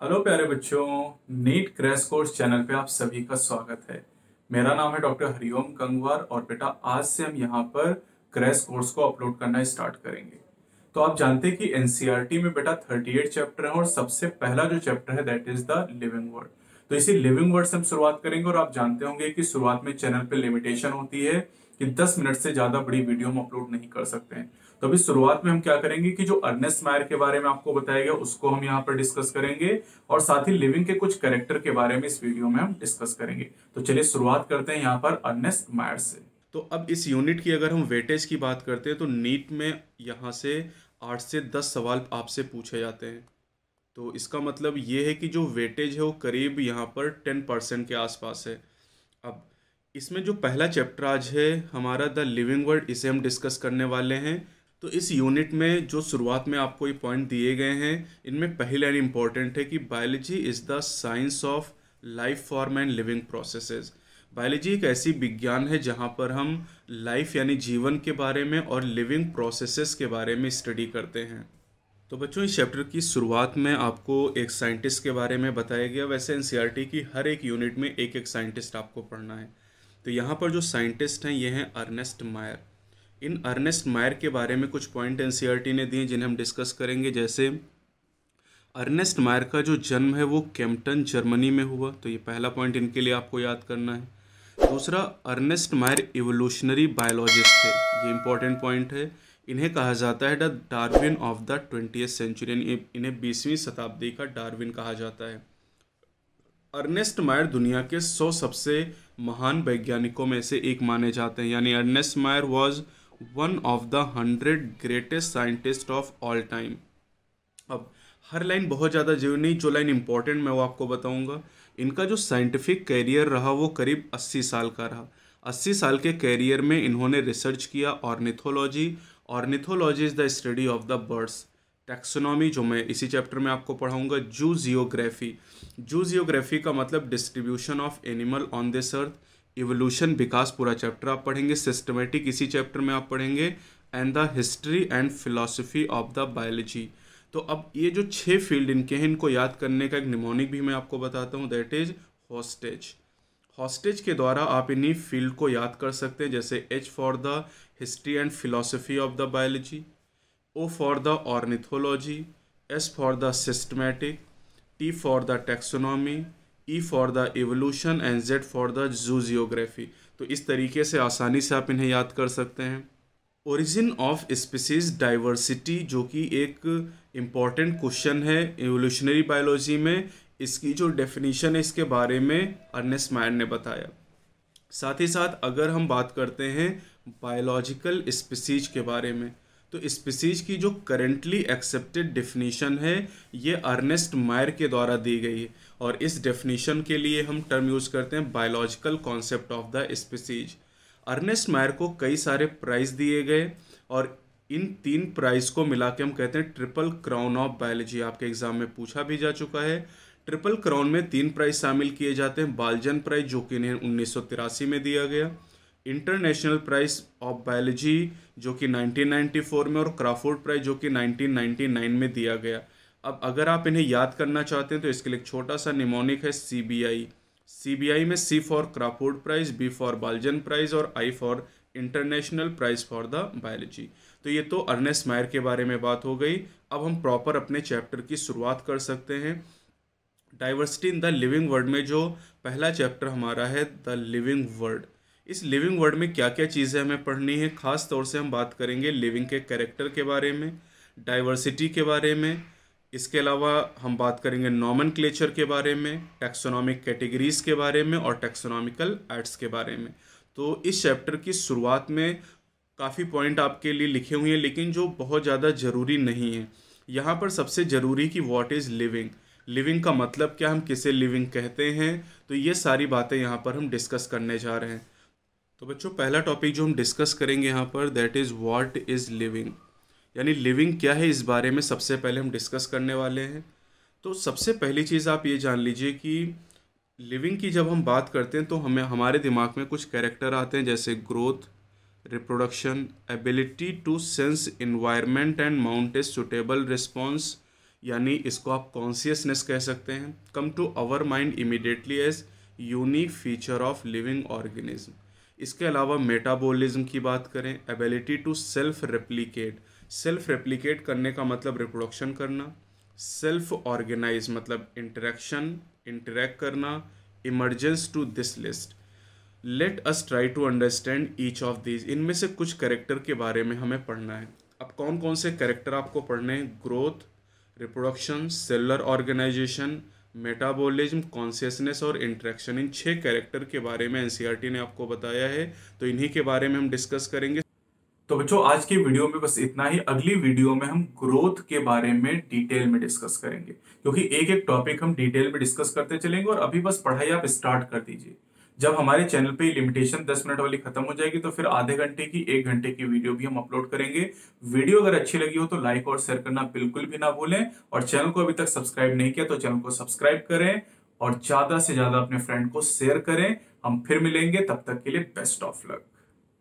Hello प्यारे बच्चों, NEET crash course channel पे आप सभी का स्वागत है। मेरा नाम है डॉक्टर हरिओम कंगवार और बेटा आज से हम यहाँ पर क्रैश कोर्स को अपलोड करना स्टार्ट करेंगे। तो आप जानते हैं कि एनसीईआरटी में बेटा 38 चैप्टर है और सबसे पहला जो चैप्टर है that is the living world तो इसी लिविंग वर्ड से हम शुरुआत करेंगे और आप जानते होंगे कि शुरुआत में चैनल पे लिमिटेशन होती है। कि 10 मिनट से ज़्यादा बड़ी वीडियो हम अपलोड नहीं कर सकते हैं। तो अभी शुरुआत में हम क्या करेंगे कि जो अर्नेस्ट मायर के बारे में आपको बताया गया, उसको हम यहाँ पर डिस्कस करेंगे और साथ ही लिविंग के कुछ करेक्टर के बारे में इस वीडियो में हम डिस्कस करेंगे। तो चलिए शुरुआत करते हैं यहाँ पर अर्नेस्ट मायर से। तो अब इस यूनिट की अगर हम वेटेज की बात करते हैं तो नीट में यहाँ से आठ से दस सवाल आपसे पूछे जाते हैं। तो इसका मतलब ये है कि जो वेटेज है वो करीब यहाँ पर टेन परसेंट के आसपास है। अब इसमें जो पहला चैप्टर आज है, हमारा द लिविंग वर्ड इसे हम डिस्कस करने वाले हैं। तो इस यूनिट में जो शुरुआत में आपको ये पॉइंट दिए गए हैं, इनमें पहली लाइन इंपॉर्टेंट है कि biology is the science of life form and living processes biology एक ऐसी विज्ञान है जहाँ पर हम लाइफ यानी जीवन के बारे में और लिविंग प्रोसेसेस के बारे में स्टडी करते हैं। तो बच्चों, इस चैप्टर की शुरुआत में आपको एक साइंटिस्ट के बारे में बताया गया। वैसे एन की हर एक यूनिट में एक एक साइंटिस्ट आपको पढ़ना है। तो यहाँ पर जो साइंटिस्ट हैं, ये हैं अर्नेस्ट मायर। इन अर्नेस्ट मायर के बारे में कुछ पॉइंट एन ने दिए, जिन्हें हम डिस्कस करेंगे। जैसे, अर्नेस्ट मायर का जो जन्म है, वो कैम्पटन, जर्मनी में हुआ। तो ये पहला पॉइंट इनके लिए आपको याद करना है। दूसरा, अर्नेस्ट मायर इवोल्यूशनरी बायोलॉजिस्ट थे। ये इंपॉर्टेंट पॉइंट है। इन्हें कहा जाता है the Darwin of the twenty century इन्हें बीसवीं शताब्दी का डार्विन कहा जाता है। अर्नेस्ट मायर दुनिया के सौ सबसे महान वैज्ञानिकों में से एक माने जाते हैं। यानी Ernest Mayr was one of the hundred greatest scientist of all time अब, हर लाइन बहुत ज़्यादा ज़रूरी नहीं, जो लाइन इंपॉर्टेंट मैं वो आपको बताऊँगा। इनका जो साइंटिफिक कैरियर रहा, वो करीब 80 साल का रहा। 80 साल के कैरियर में इन्होंने रिसर्च किया ornithology ornithology is the study of the birds taxonomy, जो मैं इसी चैप्टर में आपको पढ़ाऊँगा जू जियोग्राफी जू जियोग्राफी का मतलब distribution of animal on this earth, evolution, विकास, पूरा चैप्टर आप पढ़ेंगे, सिस्टमेटिक इसी चैप्टर में आप पढ़ेंगे, and the history and philosophy of the biology. तो अब ये जो छः फ़ील्ड इनके हैं, इनको याद करने का एक निमोनिक भी मैं आपको बताता हूँ दैट इज़ हॉस्टेज हॉस्टेज के द्वारा आप इन्हीं फ़ील्ड को याद कर सकते हैं, जैसे H for the history and philosophy of the biology O for the ornithology S for the systematic T for the taxonomy E for the evolution and Z for the zoogeography तो इस तरीके से आसानी से आप इन्हें याद कर सकते हैं। ओरिजिन ऑफ़ स्पीसीज डाइवर्सिटी जो कि एक इंपॉर्टेंट क्वेश्चन है एवोल्यूशनरी बायोलॉजी में। इसकी जो डेफिनेशन है, इसके बारे में अर्नेस्ट मायर ने बताया। साथ ही साथ अगर हम बात करते हैं बायोलॉजिकल स्पीसीज के बारे में तो स्पीसीज की जो करेंटली एक्सेप्टेड डेफिनेशन है, ये अर्नेस्ट मायर के द्वारा दी गई है। और इस डेफिनेशन के लिए हम टर्म यूज़ करते हैं biological concept of the species Ernest Mayr को कई सारे प्राइज दिए गए और इन तीन प्राइज को मिला के हम कहते हैं ट्रिपल क्राउन ऑफ़ बायोलॉजी आपके एग्ज़ाम में पूछा भी जा चुका है। ट्रिपल क्राउन में तीन प्राइज शामिल किए जाते हैं। बालजन प्राइज जो कि इन्हें उन्नीस सौ तिरासी में दिया गया। इंटरनेशनल प्राइज ऑफ़ बायोलॉजी जो कि 1994 में और क्राफोर्ड प्राइज जो कि 1999 में दिया गया। अब अगर आप इन्हें याद करना चाहते हैं तो इसके लिए छोटा सा निमोनिक है सी B I C B I में C for Crafoord prize B for Balzan prize और I for international prize for the biology तो ये तो अर्नेस्ट मायर के बारे में बात हो गई। अब हम प्रॉपर अपने चैप्टर की शुरुआत कर सकते हैं। Diversity in the living world में जो पहला चैप्टर हमारा है द लिविंग वर्ड इस लिविंग वर्ड में क्या क्या चीज़ें हमें पढ़नी है? ख़ास तौर से हम बात करेंगे लिविंग के कैरेक्टर के बारे में, डाइवर्सिटी के बारे में, इसके अलावा हम बात करेंगे नॉमन क्लेचर के बारे में, टेक्सोनॉमिक कैटेगरीज के बारे में और टेक्सोनॉमिकल एड्स के बारे में। तो इस चैप्टर की शुरुआत में काफ़ी पॉइंट आपके लिए लिखे हुए हैं, लेकिन जो बहुत ज़्यादा ज़रूरी नहीं है। यहाँ पर सबसे ज़रूरी कि वॉट इज़ लिविंग लिविंग का मतलब क्या हम किसे लिविंग कहते हैं? तो ये सारी बातें यहाँ पर हम डिस्कस करने जा रहे हैं। तो बच्चों, पहला टॉपिक जो हम डिस्कस करेंगे यहाँ पर that is what is living यानी लिविंग क्या है इस बारे में सबसे पहले हम डिस्कस करने वाले हैं। तो सबसे पहली चीज़ आप ये जान लीजिए कि लिविंग की जब हम बात करते हैं तो हमें, हमारे दिमाग में कुछ कैरेक्टर आते हैं, जैसे growth reproduction ability to sense environment and mount a suitable response यानी इसको आप कॉन्सियसनेस कह सकते हैं। Come to our mind immediately as unique feature of living organism इसके अलावा मेटाबॉलिज्म की बात करें ability to self replicate self replicate करने का मतलब रिप्रोडक्शन करना सेल्फ ऑर्गेनाइज मतलब इंटरेक्शन इंटरेक्ट करना emergence to this list let us try to understand each of these इनमें से कुछ करेक्टर के बारे में हमें पढ़ना है। अब कौन कौन से करेक्टर आपको पढ़ने हैं? Growth reproduction cellular organization metabolism consciousness और इंट्रैक्शन इन छह कैरेक्टर के बारे में एनसीईआरटी ने आपको बताया है तो इन्हीं के बारे में हम डिस्कस करेंगे। तो बच्चों, आज की वीडियो में बस इतना ही। अगली वीडियो में हम ग्रोथ के बारे में डिटेल में डिस्कस करेंगे, क्योंकि एक एक टॉपिक हम डिटेल में डिस्कस करते चलेंगे और अभी बस पढ़ाई आप स्टार्ट कर दीजिए। जब हमारे चैनल पे लिमिटेशन 10 मिनट वाली खत्म हो जाएगी तो फिर आधे घंटे की, एक घंटे की वीडियो भी हम अपलोड करेंगे। वीडियो अगर अच्छी लगी हो तो लाइक और शेयर करना बिल्कुल भी ना भूलें। और चैनल को अभी तक सब्सक्राइब नहीं किया तो चैनल को सब्सक्राइब करें और ज़्यादा से ज़्यादा अपने फ्रेंड को शेयर करें। हम फिर मिलेंगे, तब तक के लिए बेस्ट ऑफ़ लक